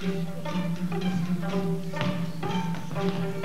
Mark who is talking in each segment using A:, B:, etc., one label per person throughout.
A: Thank
B: you.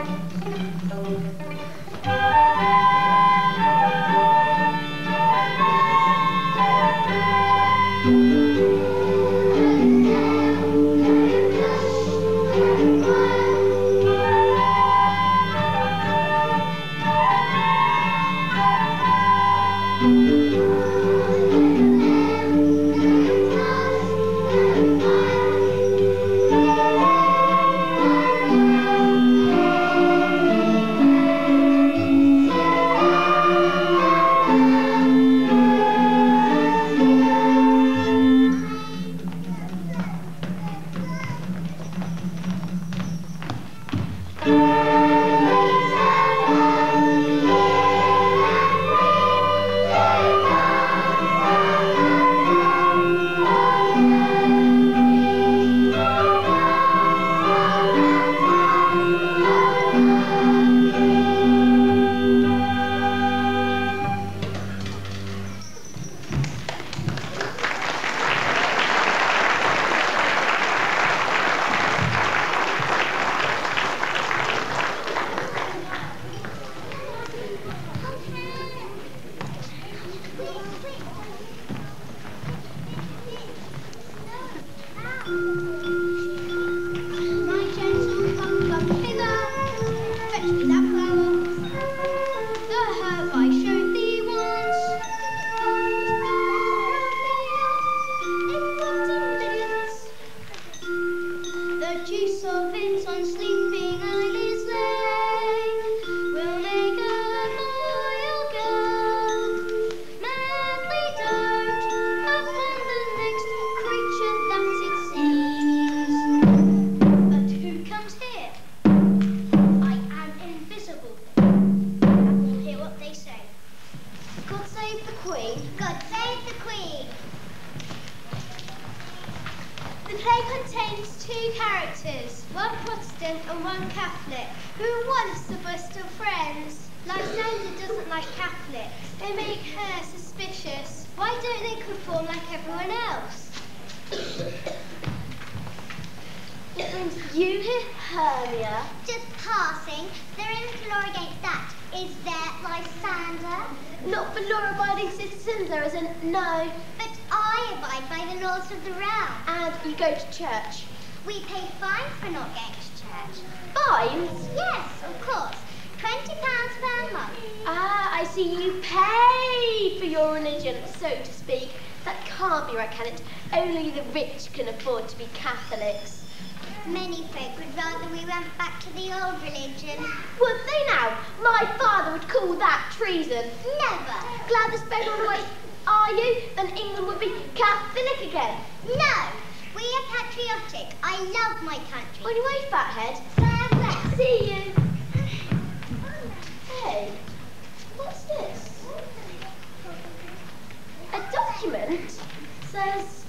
C: says,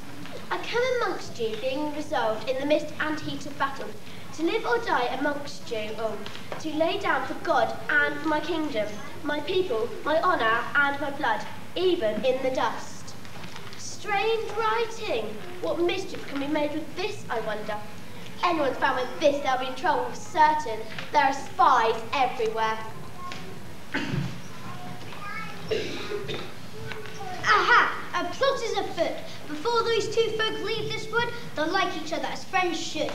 C: I come amongst you being resolved in the midst and heat of battle, to live or die amongst you all, to lay down for God and for my kingdom, my people, my honour and my blood, even in the dust. Strange writing! What mischief can be made with this, I wonder? Anyone's found with this, they'll be in trouble for certain. There are spies everywhere.
A: Aha! A plot is afoot. Before those two folk leave this wood, they'll like each other as friends should.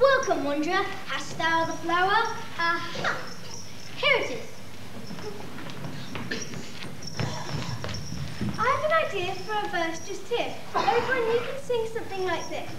A: Welcome, wanderer. Hast thou the flower? Aha! Here it is. I have an idea for a verse just here. Everyone, you can sing something like this.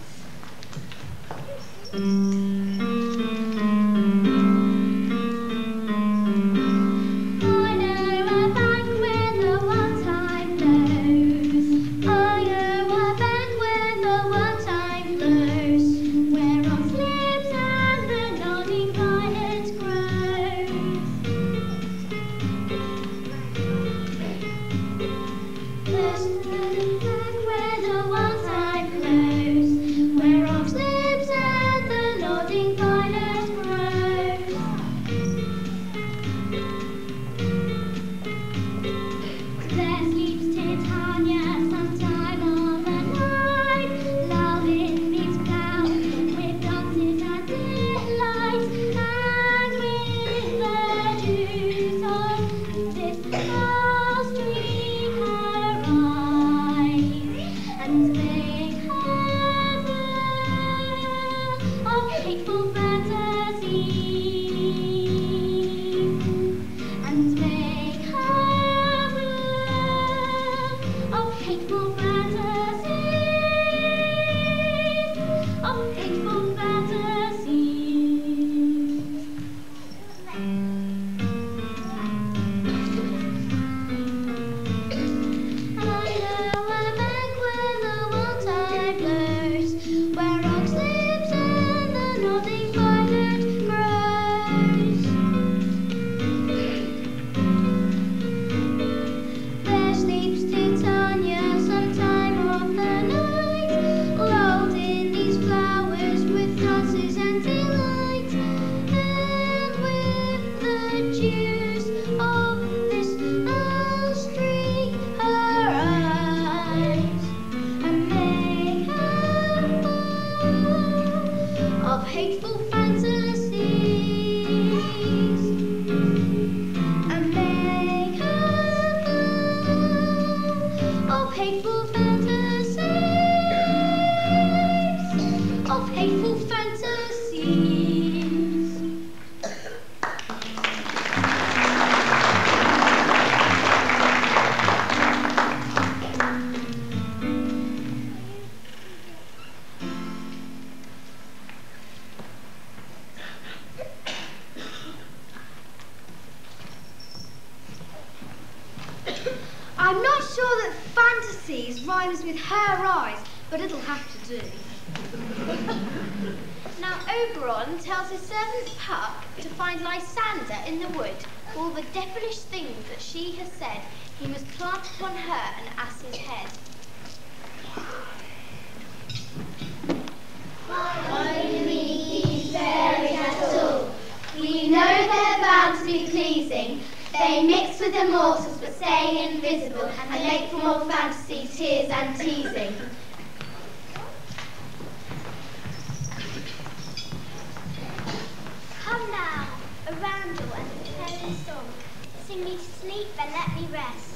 A: sure that fantasies rhymes with her eyes, but it'll have to do. now
C: Oberon tells his servant Puck to find Lysander in the wood all the devilish things that she has said he must plant upon her an ass's head.
B: Why do we need fairies at all? We know they're bound to be pleasing. They mix with the mortals stay invisible and make for more fantasy, tears and teasing.
A: Come now, a roundel and a fairy song. Sing me to sleep and let me rest.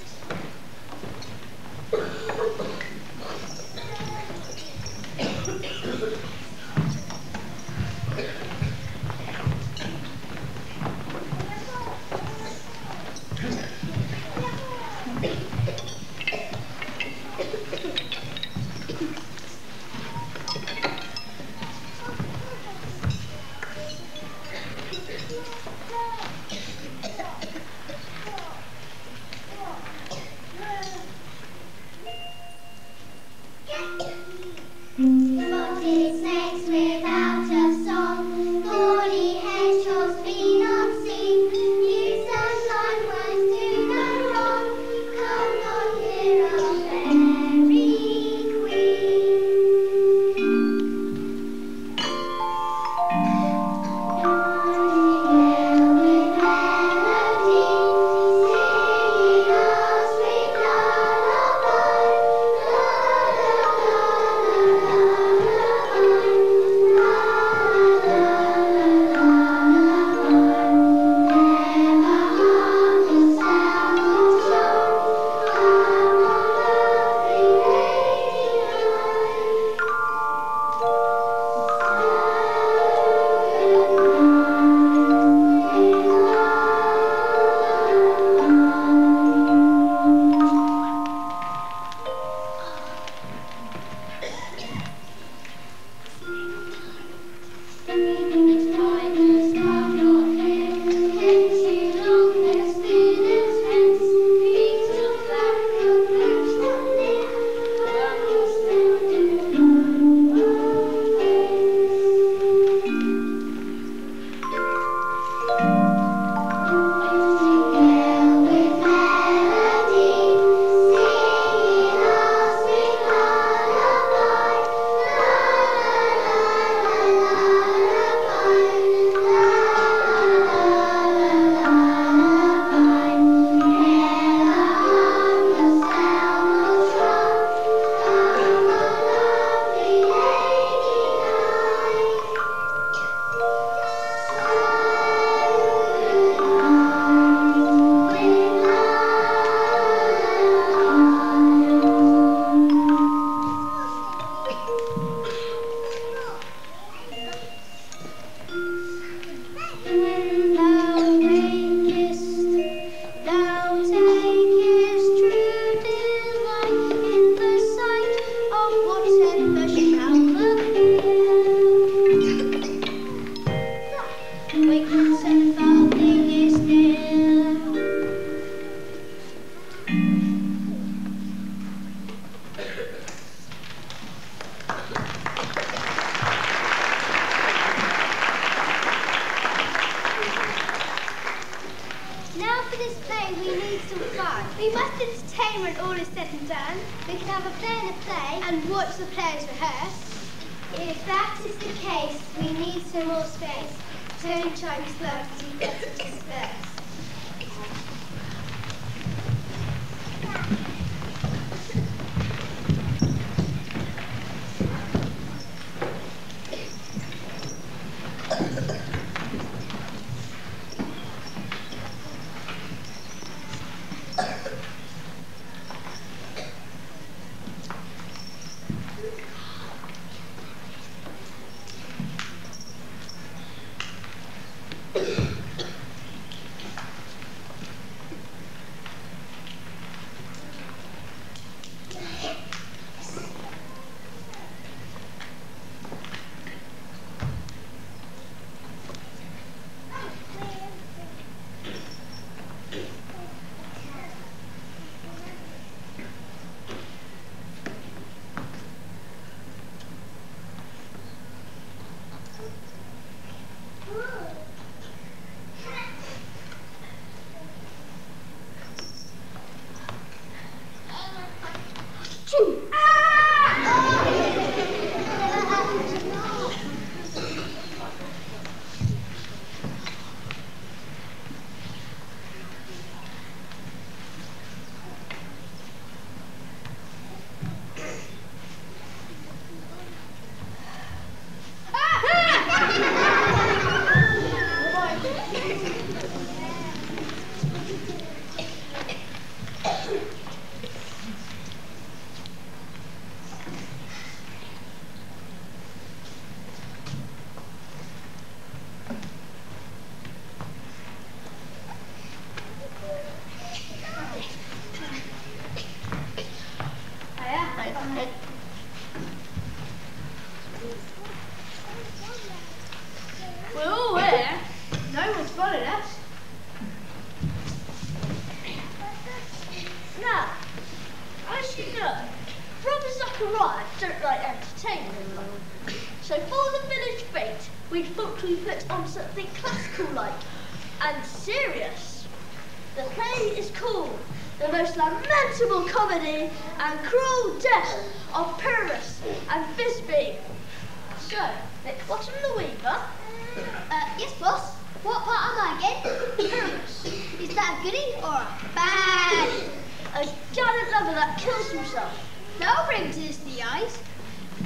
C: That'll bring to the eyes.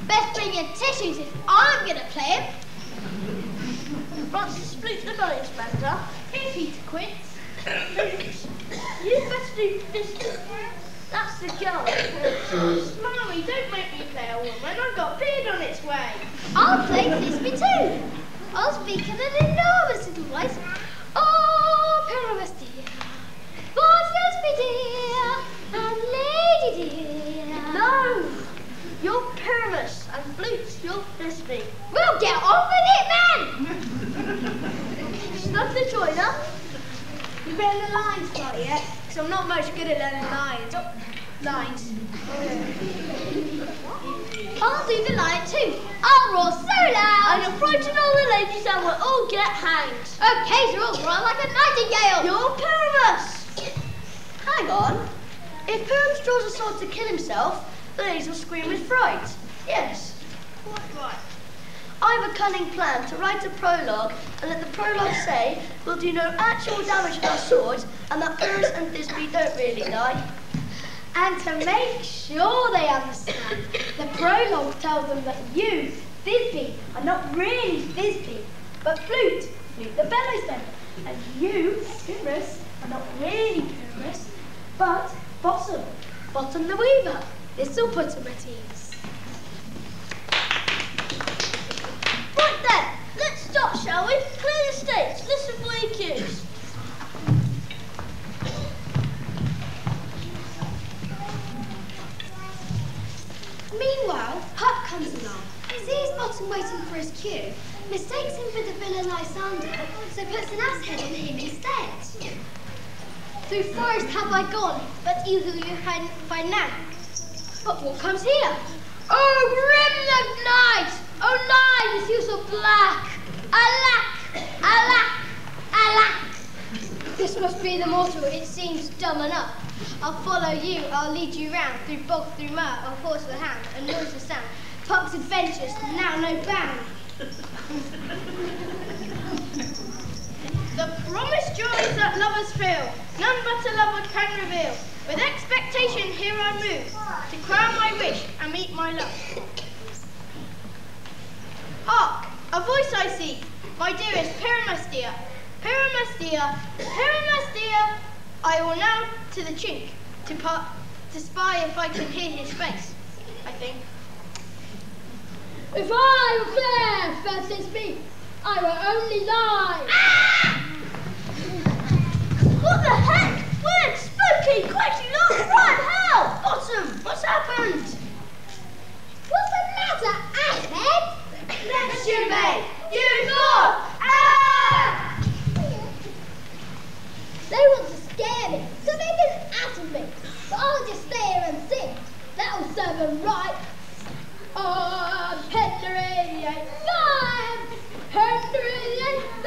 C: Best bring your tissues if I'm gonna play him.
D: Francis Flute the Belly Spender,
E: Here, Peter Quince.
D: you better do this. That's the girl.
E: Mommy, don't make me play a woman. I've got beard on its way.
C: I'll play Thisbe too. I'll speak in an enormous little voice. Oh, Pyramus dear, for Thisbe dear, and Lady dear.
D: No! You're Pyramus and Flute, you're Thisbe.
C: We'll get on with it, man.
D: Snug the joiner.
E: You better the lines start yet, eh? because I'm not much good at learning lines. Oh, lines.
C: I'll do the lion too. I'll roar so
D: And
C: loud.
D: you'll frighten all the ladies and we'll all get hanged.
C: Okay, so we'll roar like a nightingale.
D: You're Pyramus! Hang on. If Pyramus draws a sword to kill himself, the will scream with fright. Yes.
E: What right?
D: I have a cunning plan to write a prologue and let the prologue say we'll do no actual damage with our swords and that Pyramus and Thisbe don't really die.
E: And to make sure they understand, the prologue tells them that you, Thisbe, are not really Thisbe, but Flute, Flute the bellows bender. And you, Pyramus, are not really Pyramus, but Bottom, Bottom the weaver. This will put them at ease.
D: Right then, let's stop, shall we? Clear the stage, listen for your cues.
C: Meanwhile, Puck comes along, sees Bottom waiting for his cue, mistakes him for the villain Lysander, so puts an ass head on him instead. Through forest have I gone, but you find, find now. But what comes here? Oh, grim night! Oh, night is you so black! Alack! Alack! Alack! This must be the mortal, it seems dumb enough. I'll follow you, I'll lead you round, through bog, through mud. I'll force the hand, and noise the sound. Puck's adventures, now no bound.
E: The promised joys that lovers feel, none but a lover can reveal. With expectation here I move, to crown my wish and meet my love. Hark, a voice I see, my dearest Pyramus dear. Pyramus dear, Pyramus dear. I will now to the chink, to, pa- to spy if I can hear his face, I think.
C: If I were fair, fair says me, I will only lie. Ah!
D: What the heck? Weird, spooky, quickly, look, right, help! Bottom, what's happened?
C: What's the matter, asshead?
D: Bless you, mate! You thought! Ah!
C: They want to scare me, so they can ask me. But I'll just stay here and sing. That'll serve them right. On Henry five. Henry
F: ain't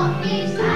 G: walk these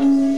G: But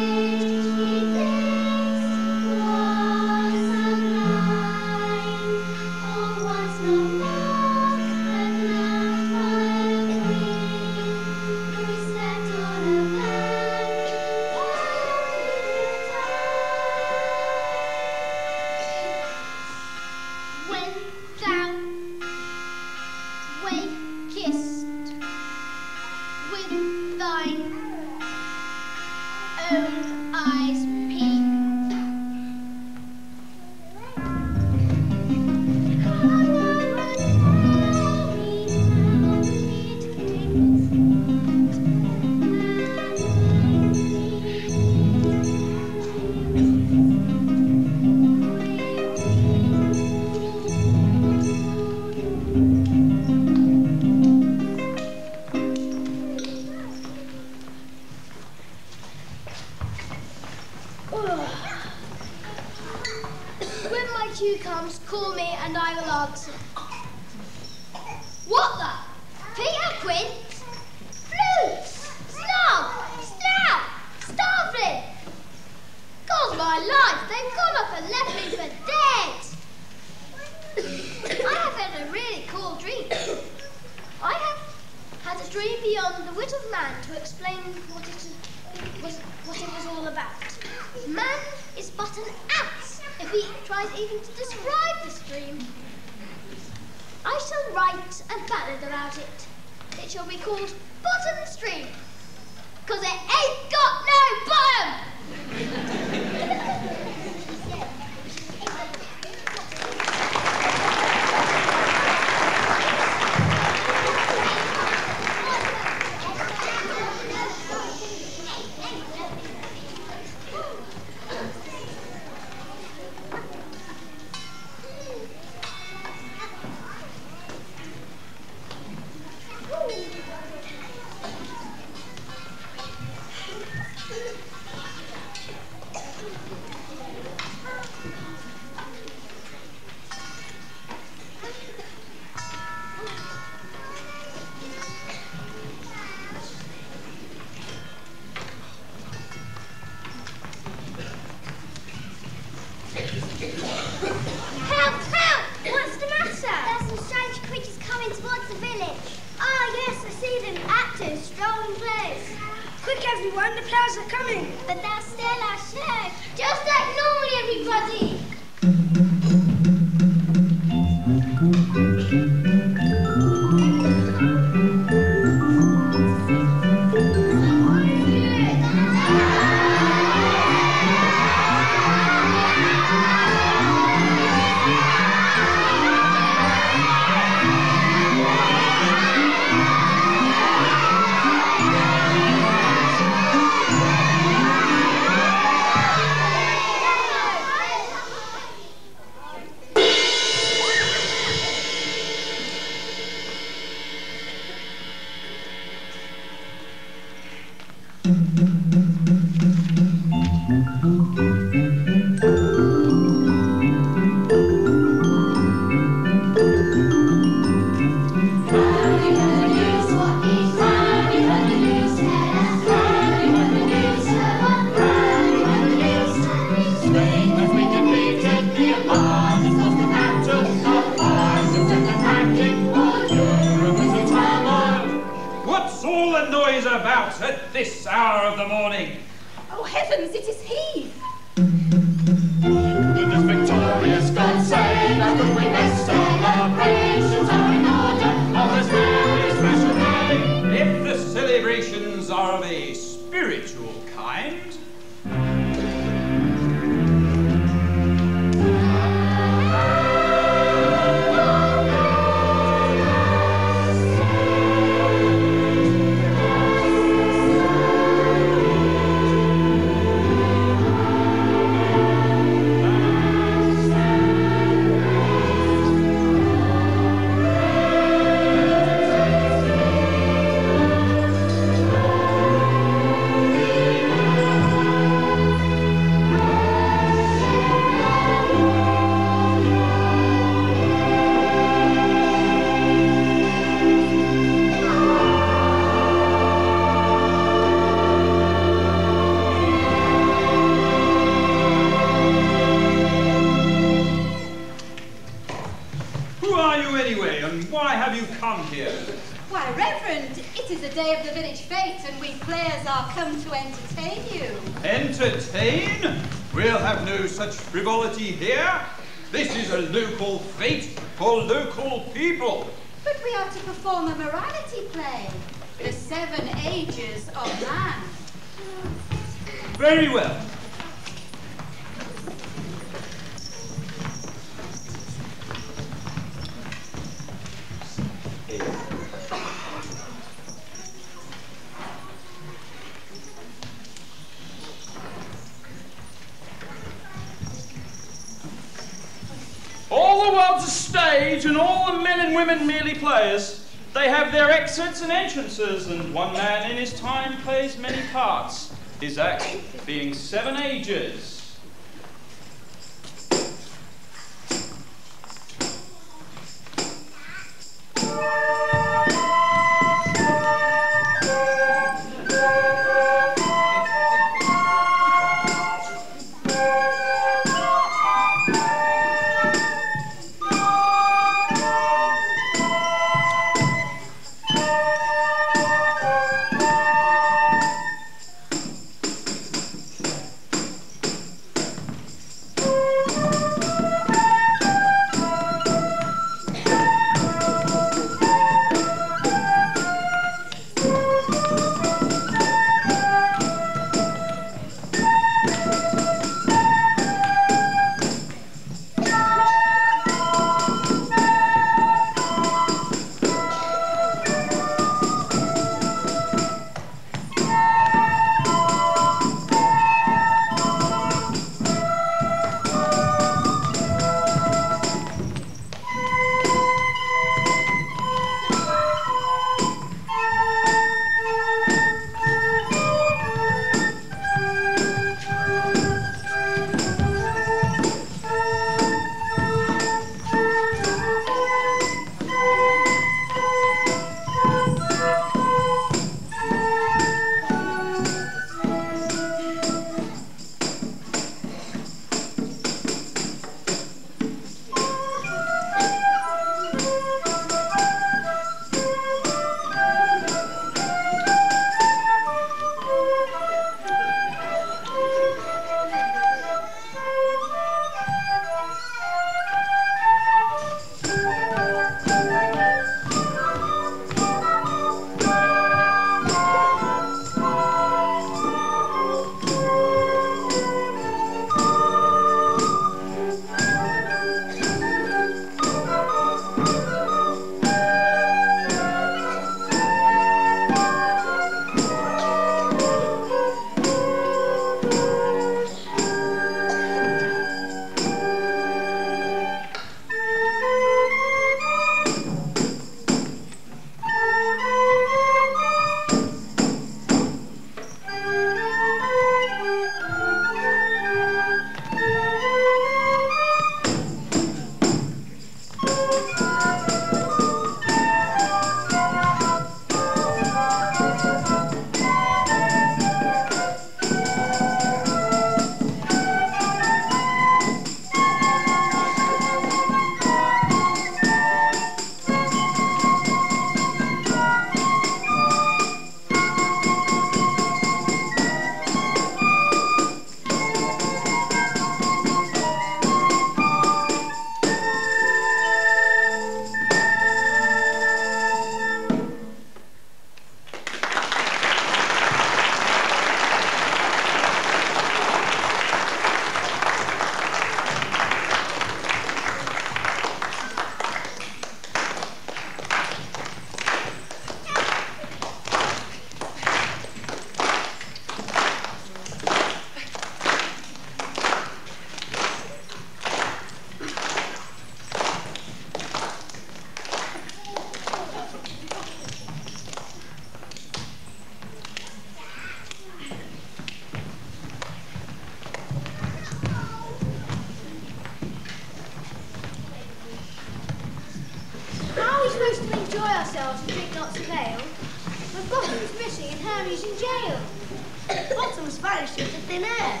H: thin air.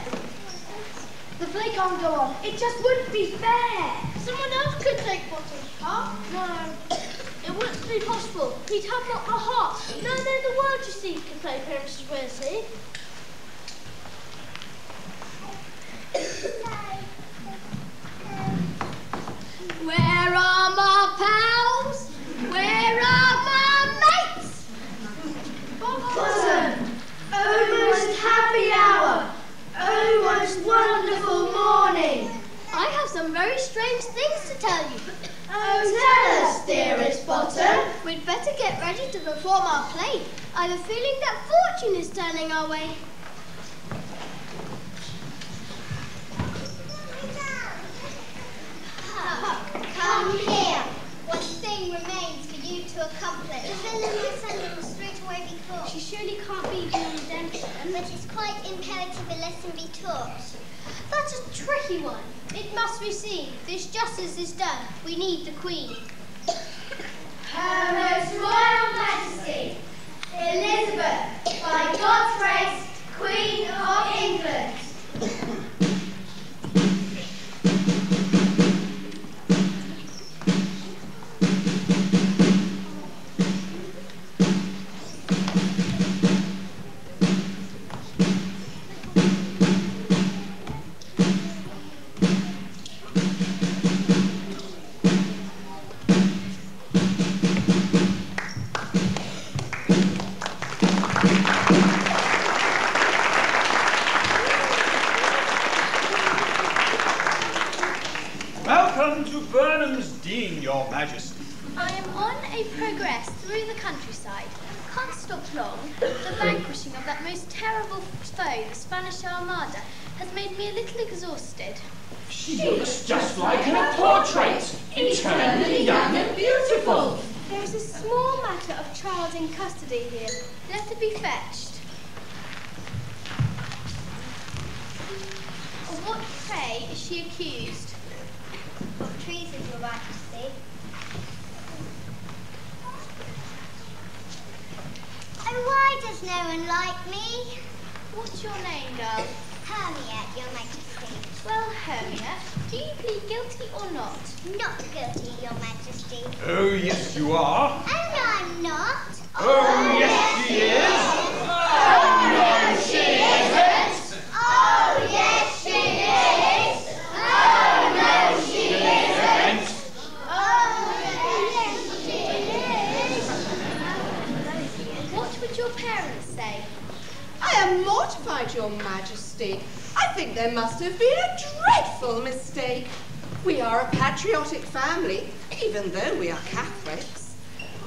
I: The play can't go on. It just wouldn't be fair.
C: Someone else could take Bottom's part.
H: No, it wouldn't be possible. He'd have not the heart. No in the world, you see, can play Mercy.
I: Where are my pals? Where are my mates?
C: Bottom! Oh, most happy hour! Oh, most wonderful morning!
I: I have some very strange things to tell you.
C: Oh, tell us, dearest Bottom.
I: We'd better get ready to perform our play. I have a feeling that fortune is turning our way.
B: Come here. One thing remains for you to accomplish. The villain will send him straight away before.
C: She surely can't be redemption.
B: But it's quite imperative a lesson be taught.
C: That's a tricky one. It must be seen. This justice is done. We need the Queen. Her Most Royal Majesty, Elizabeth, by God's grace, Queen of England.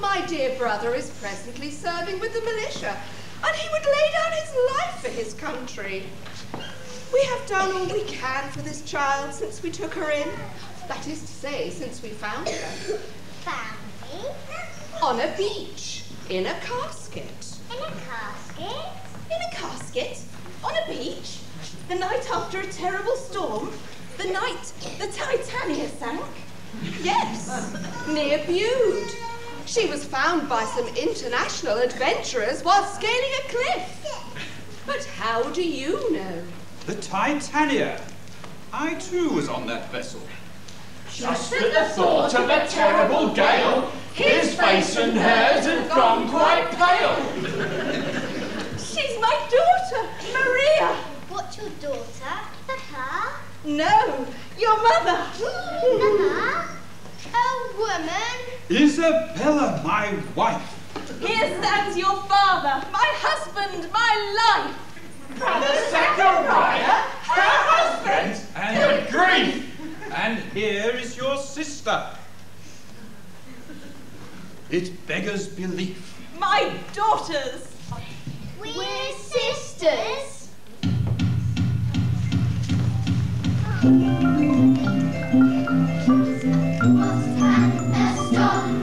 J: My dear brother is presently serving with the militia, and he would lay down his life for his country. We have done all we can for this child since we took her in. That is to say, since we found her.
B: Family?
J: On a beach, in a casket.
B: In a casket?
J: In a casket? On a beach? The night after a terrible storm? The night the Titania sank? Yes, near Bude. She was found by some international adventurers while scaling a cliff. But how do you know?
G: The Titania. I too was on that vessel.
K: Just at the thought of a terrible gale, his face and hers had gone quite pale.
J: She's my daughter, Maria.
I: What's your daughter?
B: Her?
J: No, your mother.
B: Mother?
I: A woman?
G: Isabella, my wife.
J: Here stands your father, my husband, my life.
K: Brother Zachariah, her husband.
G: And grief. And here is your sister. It beggars belief.
J: My daughters.
B: We're sisters.
A: What's that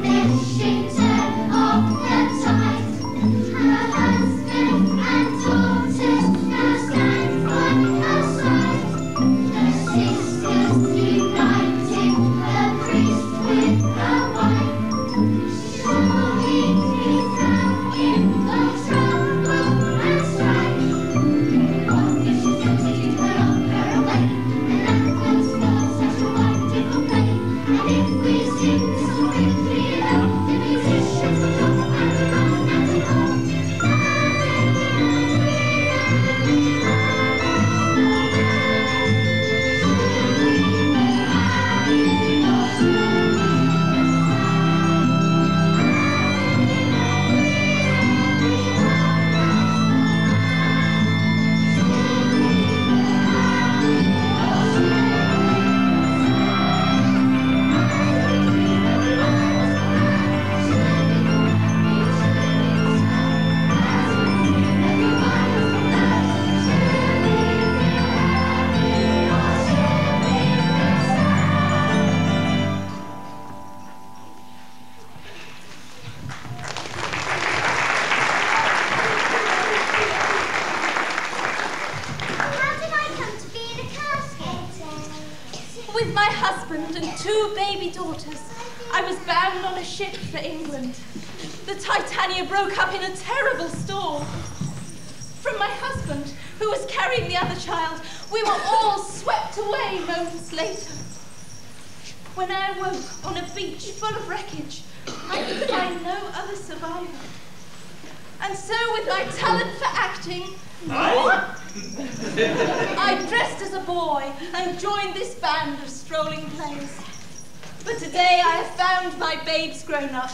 K: But today I have found my babes grown up,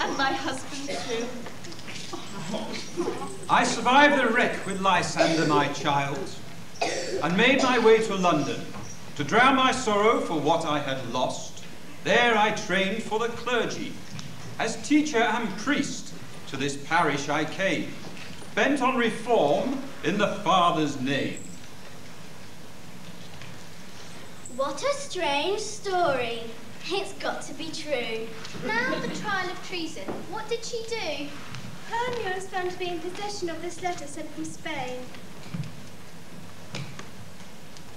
K: and my husband too.
G: I survived the wreck with Lysander, my child, and made my way to London to drown my sorrow for what I had lost. There I trained for the clergy. As teacher and priest to this parish I came, bent on reform in the Father's name.
L: What a strange story. It's got to be true.
M: Now the trial of treason. What did she do?
L: Hermia is found to be in possession of this letter sent from Spain.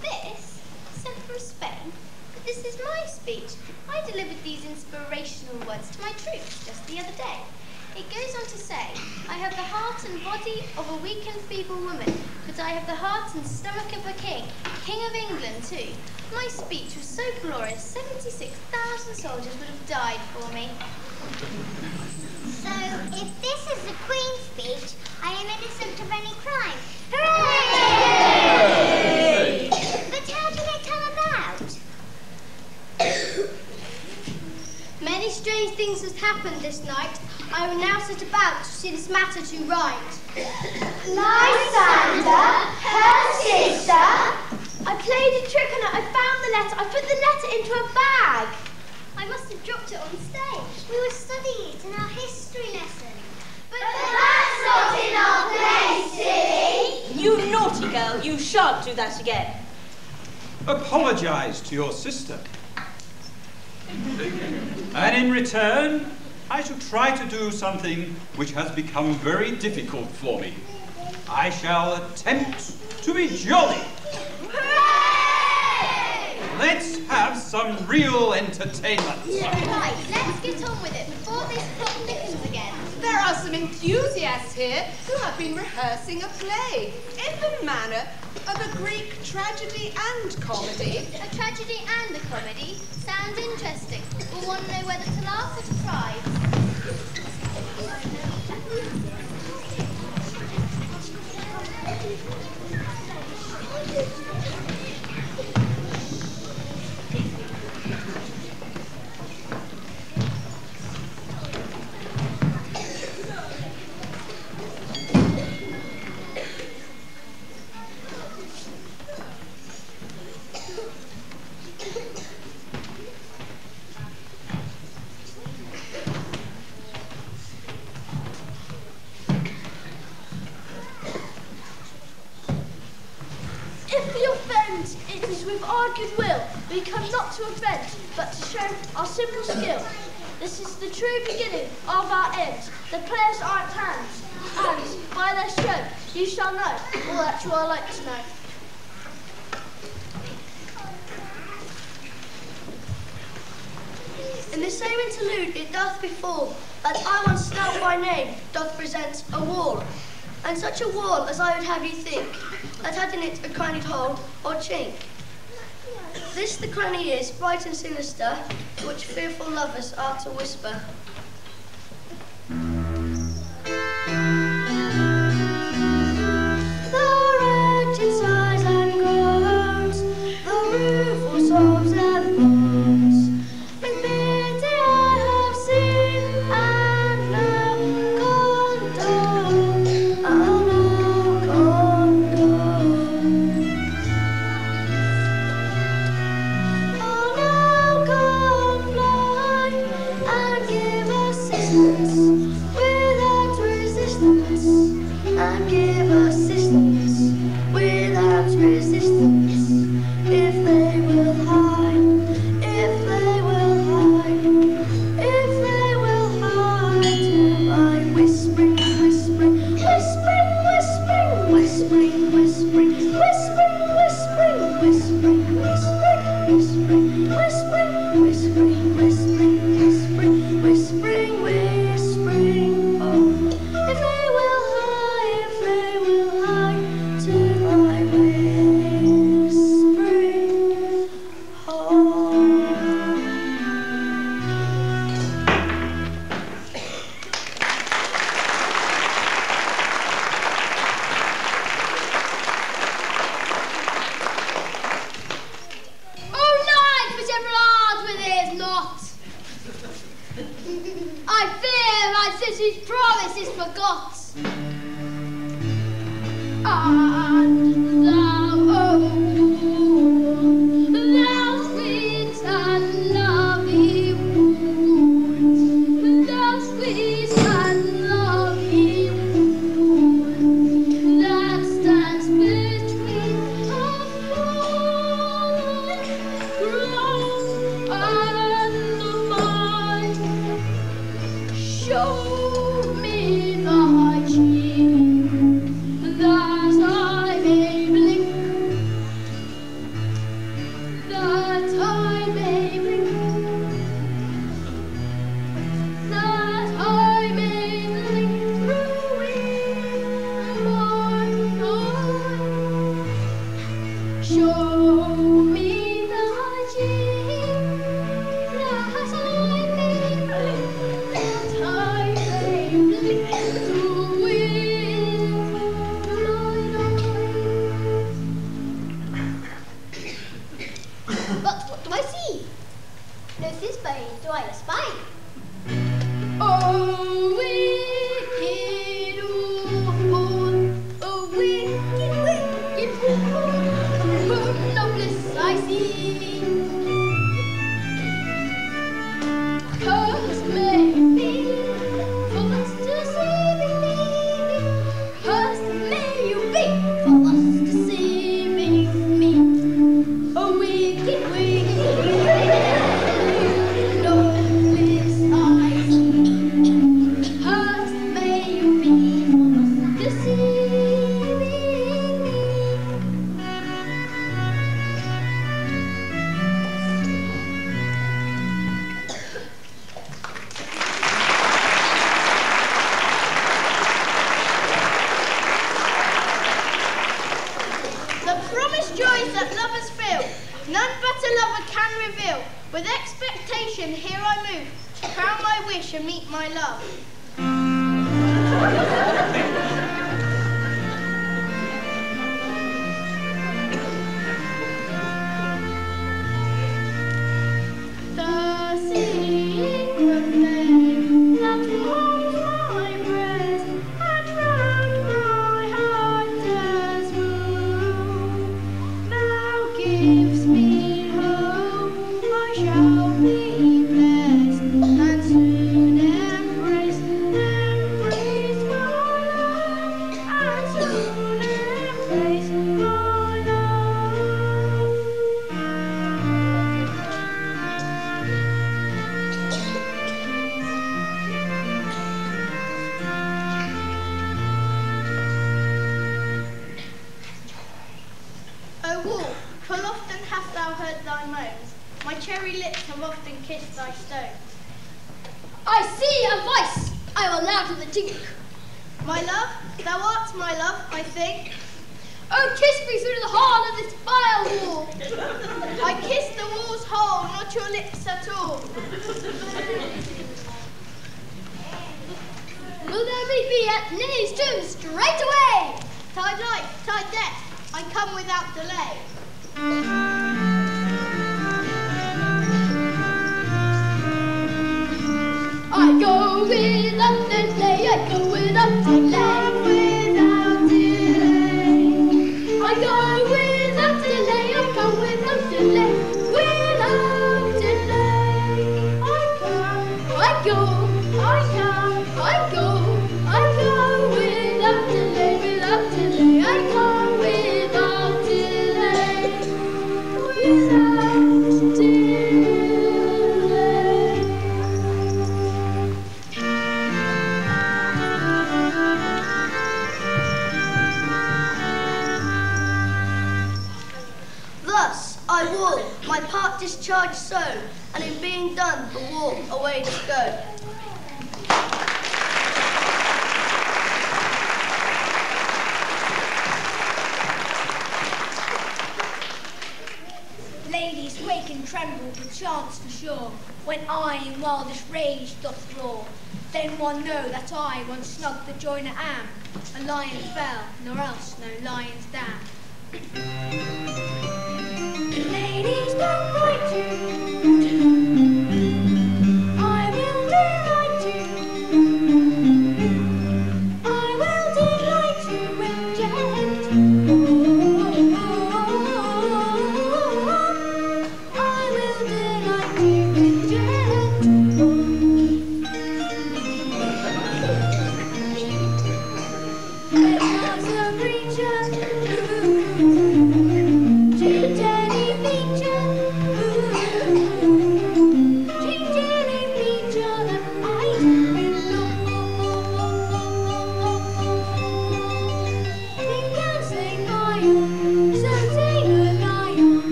L: This? Sent from Spain? But this is my speech. I delivered these inspirational words to my troops just the other day. It goes on to say, I have the heart and body of a weak and feeble woman, but I have the heart and stomach of a king, king of England too. My speech was so glorious, 76,000 soldiers would have died for me.
B: So, if this is the Queen's speech, I am innocent of any crime. Hooray! But how did it come about?
L: Many strange things have happened this night. I will now set about to see this matter to right.
A: Lysander, her sister.
L: I played a trick on her. I found the letter. I put the letter into a bag.
B: I must have dropped it on stage. We were studying it in our history lesson.
A: But that's not in our place, silly.
K: You naughty girl, you shan't do that again.
G: Apologize to your sister. And in return, I shall try to do something which has become very difficult for me. I shall attempt to be jolly. Let's have some real entertainment.
M: Right, let's get on with it before this plot thickens again.
J: There are some enthusiasts here who have been rehearsing a play in the manner of a Greek tragedy and comedy.
M: A tragedy and a comedy sounds interesting. We'll want to know whether to laugh or to cry.
C: Our goodwill. We come not to offend, but to show our simple skill. This is the true beginning of our end. The players aren't hands, and by their show you shall know all that you are like to know. In the same interlude it doth befall that I one Snout by name doth present a wall, and such a wall as I would have you think, that had in it a crannied hole or chink. This the cranny is, bright and sinister, which fearful lovers are to whisper.